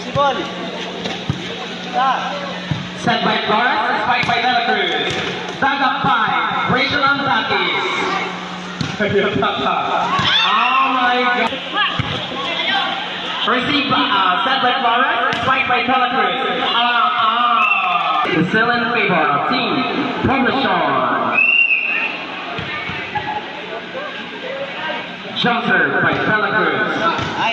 Si Paul. Sa. Set by Flores, spike by Dela Cruz. Daga 5, Rachel Antakis. oh my god. Receive by, uh, set by Flores, spike by Dela Cruz. Uh, uh, still in favor of team Publishon. Jumper by Dela Cruz. Ay.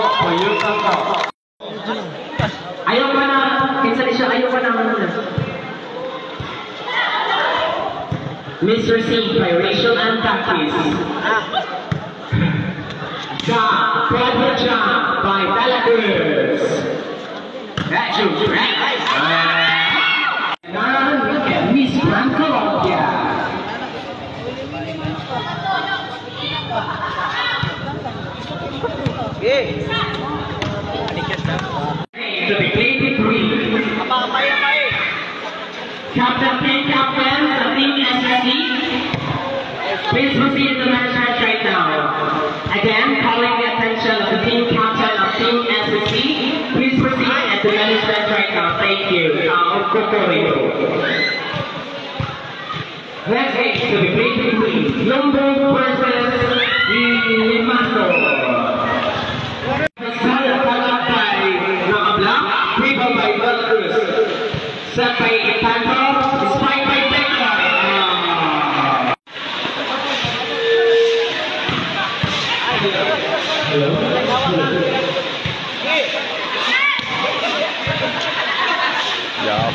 Joke. Ayaw ka na. Kinsa ni siya, ayaw ka na. Ano Mr. C by Rachel and Takis. Ja, Prada Ja by Dalagers. That joke, right? Captain Team Captain sa Team SSC. Please proceed to management right now. Again, calling the attention of the team captain of Team SSC. Please proceed at the management right now. Thank you. Ao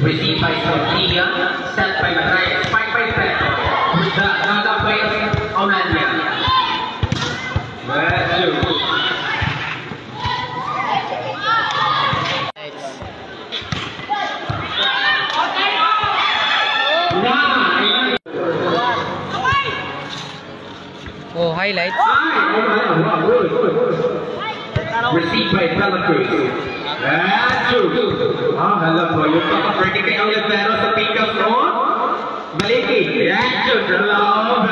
Received by Saudi, sent by Mahrez. Oh, highlight. Received by Bella Cruz. That's true. Ah, hello po. Yung papa-birthday kay Olivero sa Picas noon. Maliki. That's true. Hello,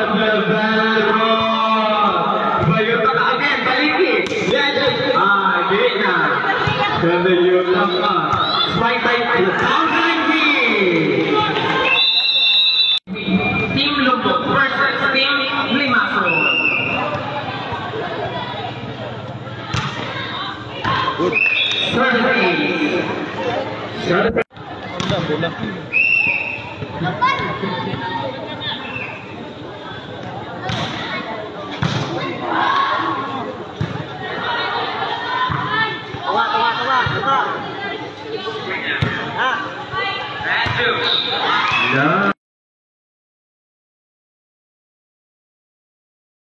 ka again. That's true. Ah. Kada yun lang ka. Spike by Team good बोला